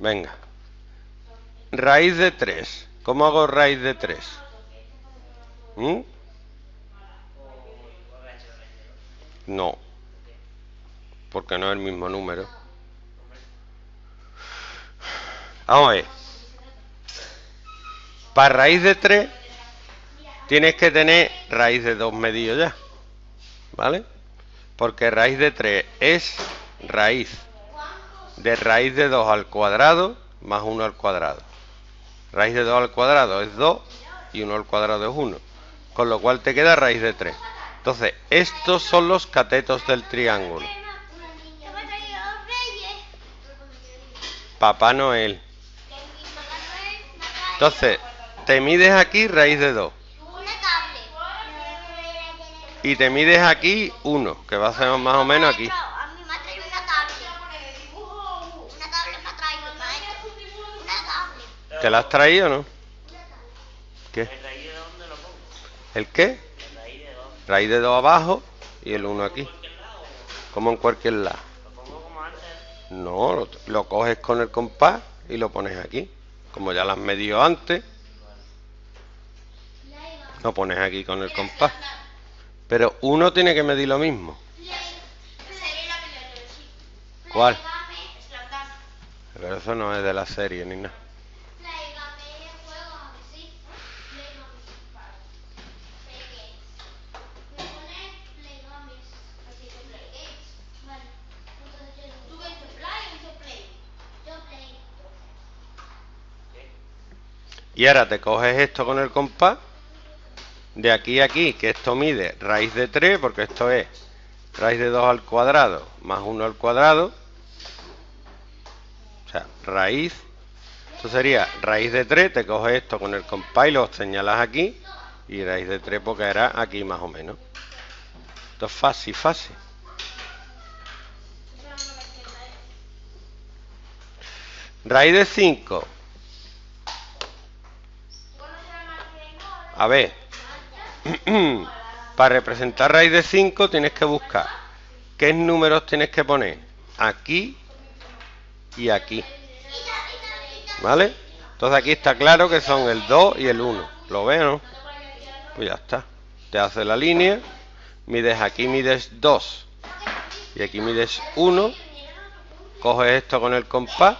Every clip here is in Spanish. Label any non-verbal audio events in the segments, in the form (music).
Venga. Raíz de 3. ¿Cómo hago raíz de 3? ¿Mm? No. Porque no es el mismo número. Vamos a ver. Para raíz de 3 tienes que tener raíz de 2 medido ya. ¿Vale? Porque raíz de 3 es raíz de raíz de 2 al cuadrado más 1 al cuadrado. Raíz de 2 al cuadrado es 2 y 1 al cuadrado es 1. Con lo cual te queda raíz de 3. Entonces, estos son los catetos del triángulo. Papá Noel. Entonces, te mides aquí raíz de 2. Y te mides aquí 1, que va a ser más o menos aquí. ¿Te la has traído o no? ¿Qué? ¿El qué? Raíz de 2 abajo y el 1 aquí. Como en cualquier lado. No, lo, lo, coges con el compás y lo pones aquí. Como ya lo has medido antes. Lo pones aquí con el compás. Pero uno tiene que medir lo mismo. ¿Cuál? Pero eso no es de la serie ni nada. Y ahora te coges esto con el compás, de aquí a aquí, que esto mide raíz de 3, porque esto es raíz de 2 al cuadrado más 1 al cuadrado. O sea, raíz. Esto sería raíz de 3, te coges esto con el compás y lo señalas aquí. Y raíz de 3 porque era aquí más o menos. Esto es fácil, fácil. Raíz de 5. A ver, (clears throat) para representar raíz de 5 tienes que buscar qué números tienes que poner aquí y aquí. ¿Vale? Entonces aquí está claro que son el 2 y el 1. ¿Lo veo, no? Pues ya está. Te hace la línea, mides aquí, mides 2 y aquí mides 1. Coges esto con el compás.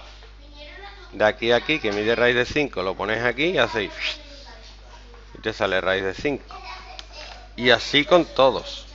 De aquí a aquí, que mide raíz de 5, lo pones aquí y hacéis te sale raíz de 5. Y así con todos.